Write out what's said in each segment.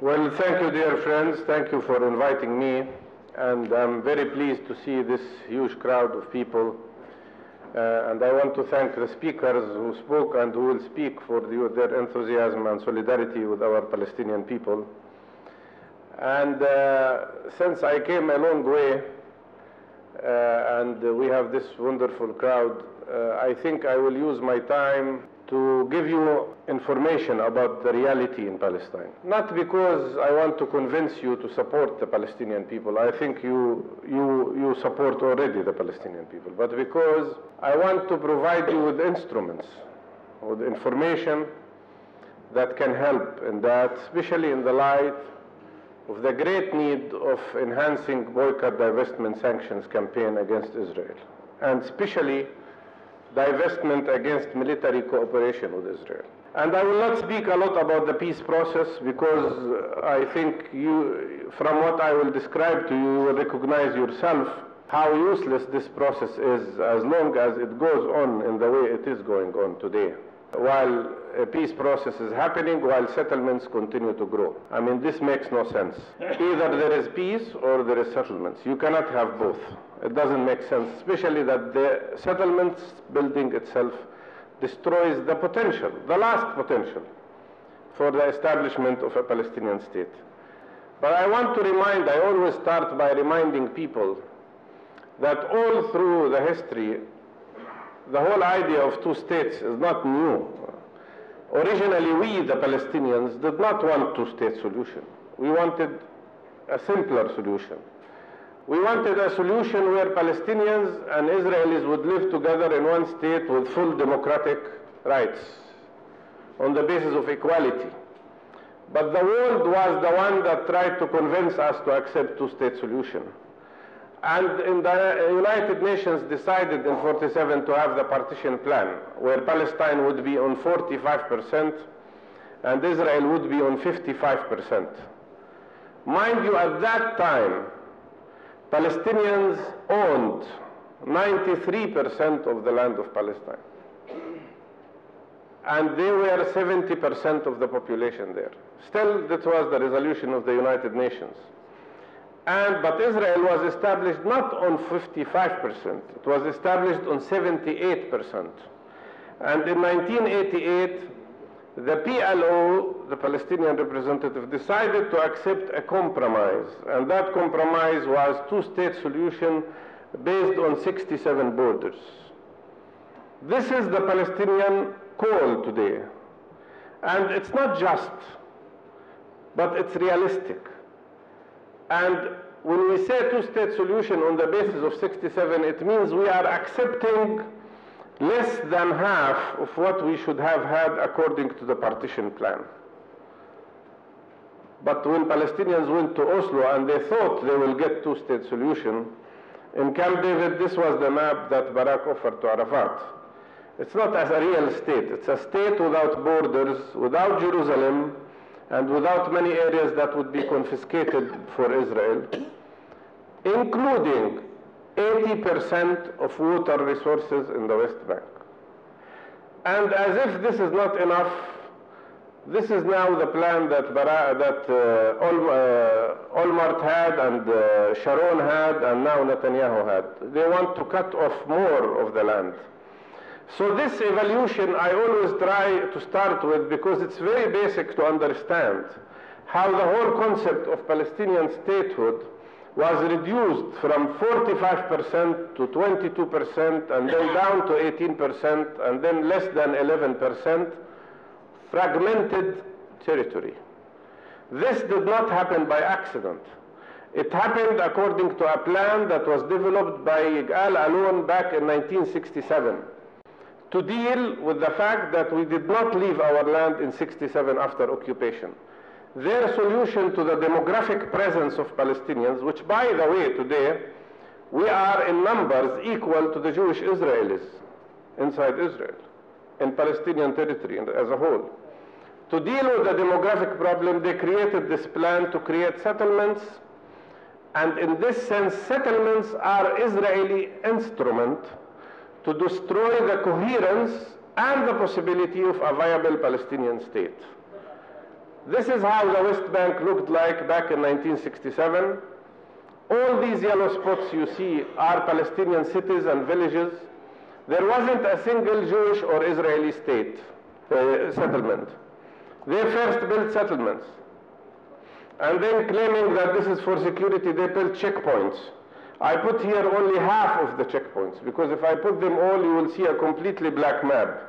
Well, thank you, dear friends. Thank you for inviting me. And I'm very pleased to see this huge crowd of people. Uh, and I want to thank the speakers who spoke and who will speak for the, their enthusiasm and solidarity with our Palestinian people. And uh, since I came a long way, uh, and we have this wonderful crowd, uh, I think I will use my time to give you information about the reality in Palestine. Not because I want to convince you to support the Palestinian people. I think you, you, you support already the Palestinian people. But because I want to provide you with instruments, with information that can help in that, especially in the light of the great need of enhancing boycott, divestment, sanctions campaign against Israel. And especially divestment against military cooperation with Israel. And I will not speak a lot about the peace process because uh, I think you, from what I will describe to you, you will recognize yourself how useless this process is as long as it goes on in the way it is going on today. While a peace process is happening, while settlements continue to grow. I mean, this makes no sense. Either there is peace or there is settlements. You cannot have both. It doesn't make sense, especially that the settlements building itself destroys the potential, the last potential for the establishment of a Palestinian state. But I want to remind, I always start by reminding people that all through the history, the whole idea of two states is not new. Originally, we, the Palestinians, did not want two-state solution. We wanted a simpler solution. We wanted a solution where Palestinians and Israelis would live together in one state with full democratic rights on the basis of equality. But the world was the one that tried to convince us to accept two-state solution. And in the United Nations decided in 47 to have the partition plan, where Palestine would be on 45% and Israel would be on 55%. Mind you, at that time, Palestinians owned 93% of the land of Palestine. And they were 70% of the population there. Still, that was the resolution of the United Nations. And, but Israel was established not on 55%, it was established on 78%. And in 1988, the PLO, the Palestinian representative, decided to accept a compromise. And that compromise was two-state solution based on 67 borders. This is the Palestinian call today. And it's not just, but it's realistic. And when we say two-state solution on the basis of 67, it means we are accepting less than half of what we should have had according to the partition plan. But when Palestinians went to Oslo and they thought they will get two-state solution, in Camp David, this was the map that Barak offered to Arafat. It's not as a real state. It's a state without borders, without Jerusalem, and without many areas that would be confiscated for Israel, including 80% of water resources in the West Bank. And as if this is not enough, this is now the plan that, Bara, that uh, Ol, uh, Olmert had and uh, Sharon had and now Netanyahu had. They want to cut off more of the land. So this evolution I always try to start with because it's very basic to understand how the whole concept of Palestinian statehood was reduced from 45% to 22% and then down to 18% and then less than 11% fragmented territory. This did not happen by accident. It happened according to a plan that was developed by Yigal Allon back in 1967 to deal with the fact that we did not leave our land in 67 after occupation. Their solution to the demographic presence of Palestinians, which by the way today, we are in numbers equal to the Jewish Israelis inside Israel, in Palestinian territory as a whole. To deal with the demographic problem, they created this plan to create settlements, and in this sense, settlements are Israeli instrument to destroy the coherence and the possibility of a viable Palestinian state. This is how the West Bank looked like back in 1967. All these yellow spots you see are Palestinian cities and villages. There wasn't a single Jewish or Israeli state uh, settlement. They first built settlements. And then claiming that this is for security, they built checkpoints. I put here only half of the checkpoints, because if I put them all, you will see a completely black map.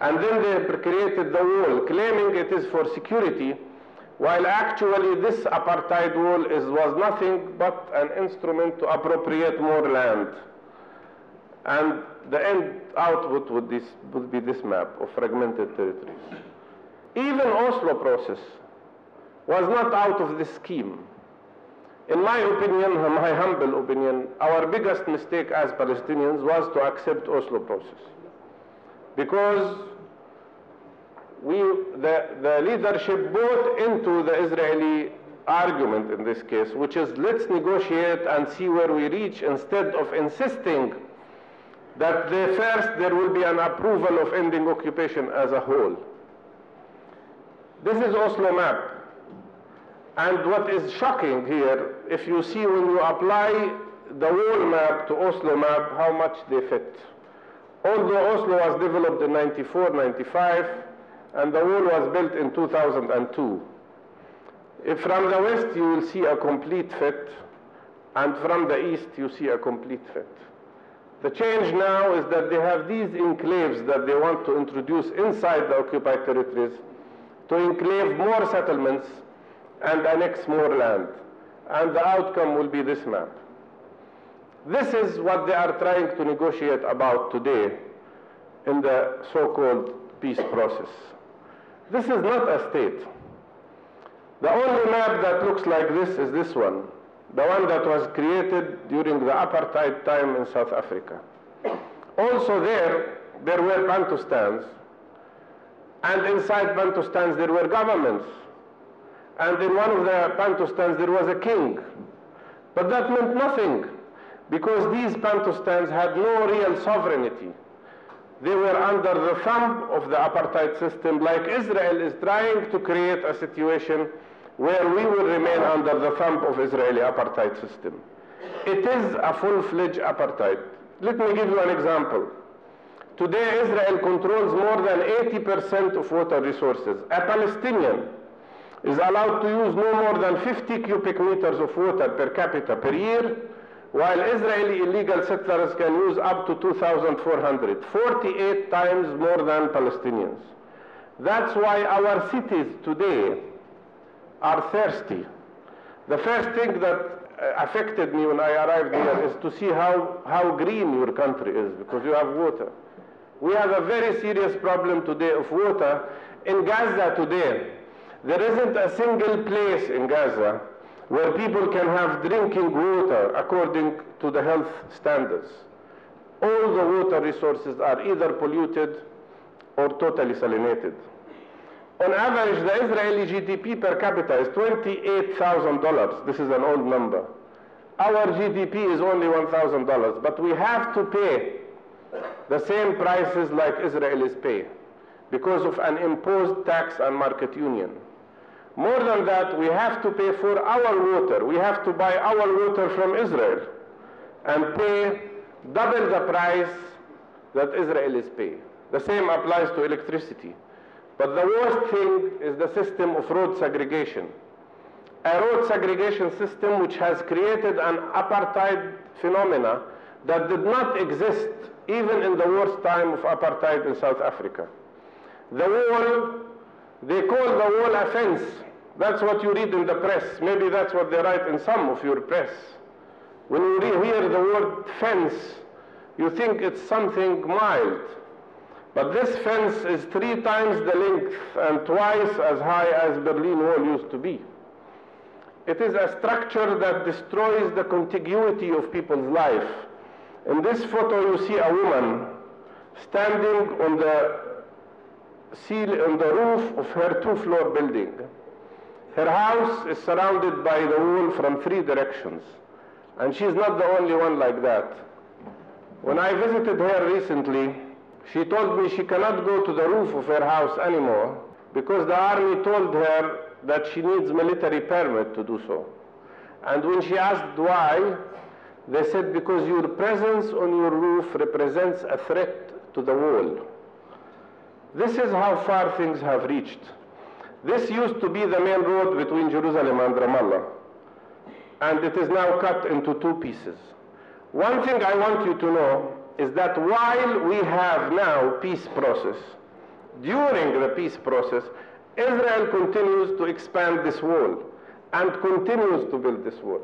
And then they created the wall, claiming it is for security, while actually this apartheid wall is, was nothing but an instrument to appropriate more land. And the end output would, this, would be this map of fragmented territories. Even Oslo process was not out of this scheme. In my opinion, my humble opinion, our biggest mistake as Palestinians was to accept Oslo process. Because we, the, the leadership bought into the Israeli argument in this case, which is let's negotiate and see where we reach instead of insisting that the first there will be an approval of ending occupation as a whole. This is Oslo map. And what is shocking here, if you see when you apply the wall map to Oslo map, how much they fit. Although Oslo was developed in 94, 95, and the wall was built in 2002. If from the west you will see a complete fit, and from the east you see a complete fit. The change now is that they have these enclaves that they want to introduce inside the occupied territories to enclave more settlements and annex more land. And the outcome will be this map. This is what they are trying to negotiate about today in the so-called peace process. This is not a state. The only map that looks like this is this one, the one that was created during the apartheid time in South Africa. Also there, there were Bantustans, and inside Bantustans there were governments. And in one of the Bantustans there was a king. But that meant nothing, because these Bantustans had no real sovereignty. They were under the thumb of the apartheid system, like Israel is trying to create a situation where we will remain under the thumb of Israeli apartheid system. It is a full-fledged apartheid. Let me give you an example. Today, Israel controls more than 80% of water resources. A Palestinian is allowed to use no more than 50 cubic meters of water per capita per year, while Israeli illegal settlers can use up to 2,400, 48 times more than Palestinians. That's why our cities today are thirsty. The first thing that uh, affected me when I arrived here is to see how, how green your country is, because you have water. We have a very serious problem today of water. In Gaza today, there isn't a single place in Gaza where people can have drinking water according to the health standards. All the water resources are either polluted or totally salinated. On average, the Israeli GDP per capita is $28,000. This is an old number. Our GDP is only $1,000, but we have to pay the same prices like Israelis pay because of an imposed tax and market union. More than that, we have to pay for our water. We have to buy our water from Israel and pay double the price that Israel is paying. The same applies to electricity. But the worst thing is the system of road segregation. A road segregation system which has created an apartheid phenomena that did not exist even in the worst time of apartheid in South Africa. The wall, they call the wall a fence. That's what you read in the press. Maybe that's what they write in some of your press. When you hear the word fence, you think it's something mild. But this fence is three times the length and twice as high as Berlin Wall used to be. It is a structure that destroys the contiguity of people's life. In this photo, you see a woman standing on the seal, on the roof of her two-floor building. Her house is surrounded by the wall from three directions, and she's not the only one like that. When I visited her recently, she told me she cannot go to the roof of her house anymore because the army told her that she needs military permit to do so. And when she asked why, they said because your presence on your roof represents a threat to the wall. This is how far things have reached. This used to be the main road between Jerusalem and Ramallah, and it is now cut into two pieces. One thing I want you to know is that while we have now peace process, during the peace process, Israel continues to expand this wall and continues to build this wall.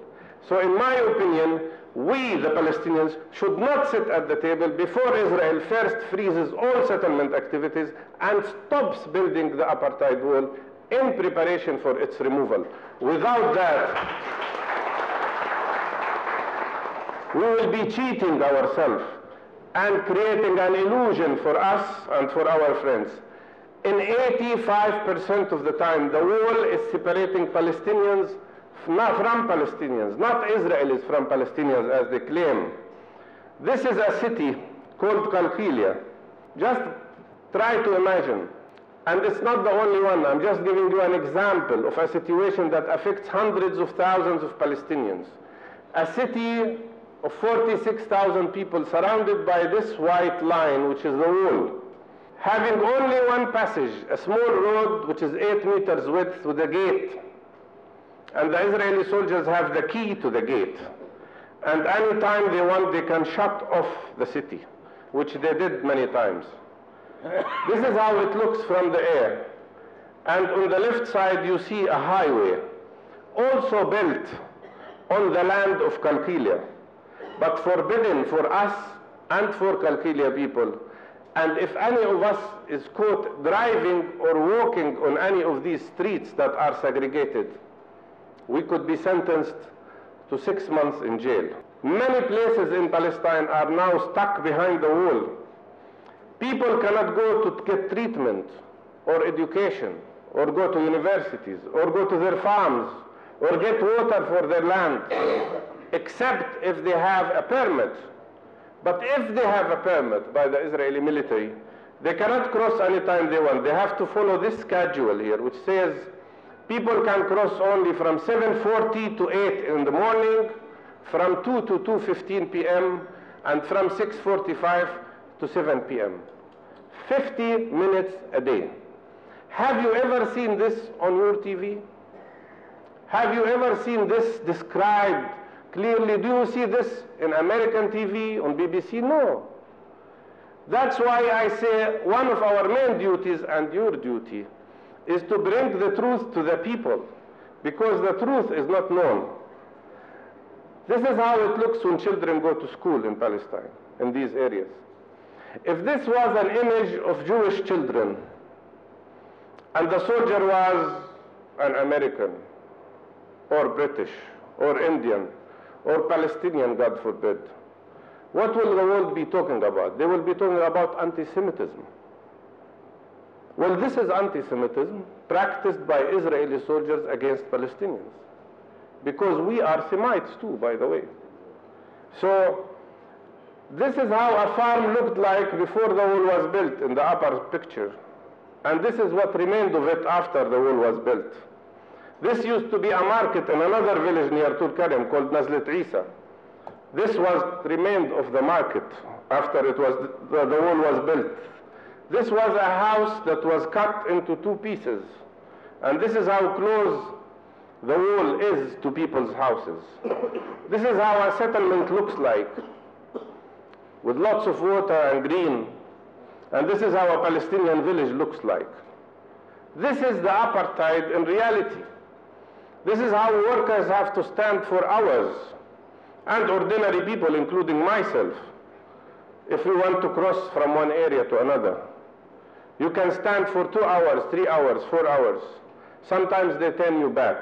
So in my opinion, we, the Palestinians, should not sit at the table before Israel first freezes all settlement activities and stops building the apartheid wall in preparation for its removal. Without that, we will be cheating ourselves and creating an illusion for us and for our friends. In 85% of the time, the wall is separating Palestinians not from Palestinians, not Israelis from Palestinians as they claim. This is a city called Qalqilia. Just try to imagine. And it's not the only one. I'm just giving you an example of a situation that affects hundreds of thousands of Palestinians. A city of 46,000 people surrounded by this white line, which is the wall, having only one passage, a small road which is 8 meters width with a gate. And the Israeli soldiers have the key to the gate. And any time they want, they can shut off the city, which they did many times. this is how it looks from the air. And on the left side, you see a highway, also built on the land of Qalqilia, but forbidden for us and for Qalqilia people. And if any of us is caught driving or walking on any of these streets that are segregated, we could be sentenced to six months in jail. Many places in Palestine are now stuck behind the wall. People cannot go to get treatment or education or go to universities or go to their farms or get water for their land except if they have a permit. But if they have a permit by the Israeli military, they cannot cross anytime they want. They have to follow this schedule here, which says people can cross only from 7.40 to 8 in the morning, from 2 to 2.15 p.m., and from 6.45 to 7 p.m. 50 minutes a day. Have you ever seen this on your TV? Have you ever seen this described clearly? Do you see this in American TV, on BBC? No. That's why I say one of our main duties and your duty is to bring the truth to the people because the truth is not known. This is how it looks when children go to school in Palestine, in these areas. If this was an image of Jewish children and the soldier was an American or British or Indian or Palestinian, God forbid, what will the world be talking about? They will be talking about anti-Semitism. Well, this is anti-Semitism practiced by Israeli soldiers against Palestinians. Because we are Semites too, by the way. So, this is how a farm looked like before the wall was built in the upper picture. And this is what remained of it after the wall was built. This used to be a market in another village near Tulkarem called Nazlet Isa. This was remained of the market after it was, the, the wall was built. This was a house that was cut into two pieces. And this is how close the wall is to people's houses. This is how a settlement looks like, with lots of water and green. And this is how a Palestinian village looks like. This is the apartheid in reality. This is how workers have to stand for hours, and ordinary people, including myself, if we want to cross from one area to another. You can stand for two hours, three hours, four hours. Sometimes they turn you back.